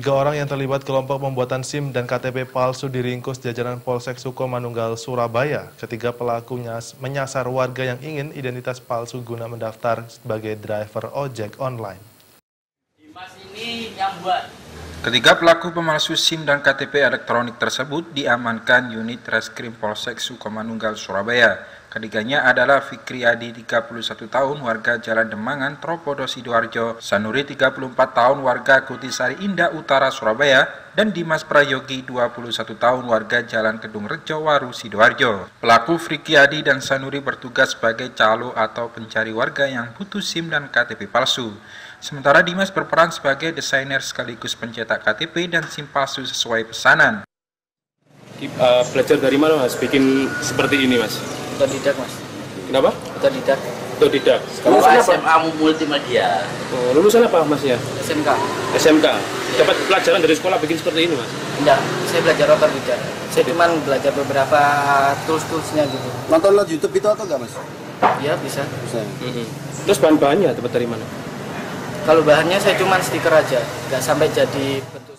Tiga orang yang terlibat kelompok pembuatan SIM dan KTP palsu diringkus jajaran Polsek Sukomanunggal, Surabaya. Ketiga pelakunya menyasar warga yang ingin identitas palsu guna mendaftar sebagai driver ojek online. Dimas ini yang buat. Ketiga pelaku pemalsu SIM dan KTP elektronik tersebut diamankan unit Reskrim Polsek Sukomanunggal, Surabaya. Ketiganya adalah Fikri Adi 31 tahun warga Jalan Demangan, Tropodo Sidoarjo, Sanuri 34 tahun warga Kutisari Indah Utara Surabaya, dan Dimas Prayogi 21 tahun warga Jalan Kedung Rejo Waru Sidoarjo. Pelaku Fikri Adi dan Sanuri bertugas sebagai calo atau pencari warga yang butuh SIM dan KTP palsu. Sementara Dimas berperan sebagai desainer sekaligus pencetak KTP dan SIM palsu sesuai pesanan. Uh, belajar dari mana mas bikin seperti ini mas? Otodidak mas. Kenapa? Otodidak. Otodidak. Kalau Lulusan apa? SMA multimedia. Oh, lulusan apa mas ya? SMK. SMK. Dapat pelajaran dari sekolah bikin seperti ini mas? Enggak, saya belajar otodidak. Saya cuma belajar beberapa tools-toolsnya gitu. Nonton lihat YouTube itu atau enggak mas? Ya bisa. Bisa. Terus bahan-bahannya dapat dari mana? Kalau bahannya saya cuma stiker aja, nggak sampai jadi bentuk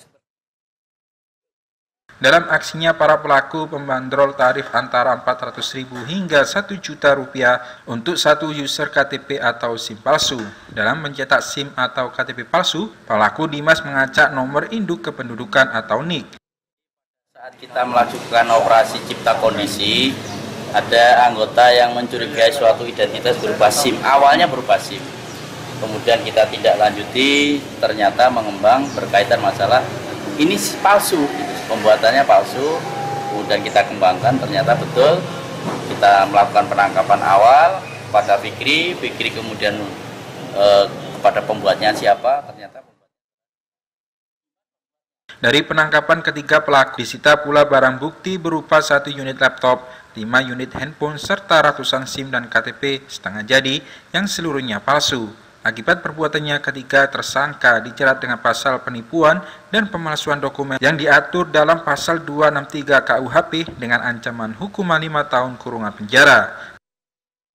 Dalam aksinya, para pelaku membandrol tarif antara 400.000 hingga 1 juta rupiah untuk satu user KTP atau SIM palsu. Dalam mencetak SIM atau KTP palsu, pelaku Dimas mengacak nomor induk kependudukan atau NIK. Saat kita melakukan operasi cipta kondisi, ada anggota yang mencurigai suatu identitas berupa SIM. Awalnya berupa SIM. Kemudian kita tidak lanjuti, ternyata mengembang berkaitan masalah ini palsu, gitu. Pembuatannya palsu. Kemudian kita kembangkan, ternyata betul. Kita melakukan penangkapan awal pada Fikri, Fikri kemudian eh, kepada pembuatnya siapa, ternyata Dari penangkapan ketiga pelaku, disita pula barang bukti berupa satu unit laptop, 5 unit handphone, serta ratusan SIM dan KTP setengah jadi yang seluruhnya palsu. Akibat perbuatannya ketiga tersangka dijerat dengan pasal penipuan dan pemalsuan dokumen yang diatur dalam pasal 263 KUHP dengan ancaman hukuman 5 tahun kurungan penjara.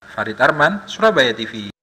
Farid Arman, Surabaya TV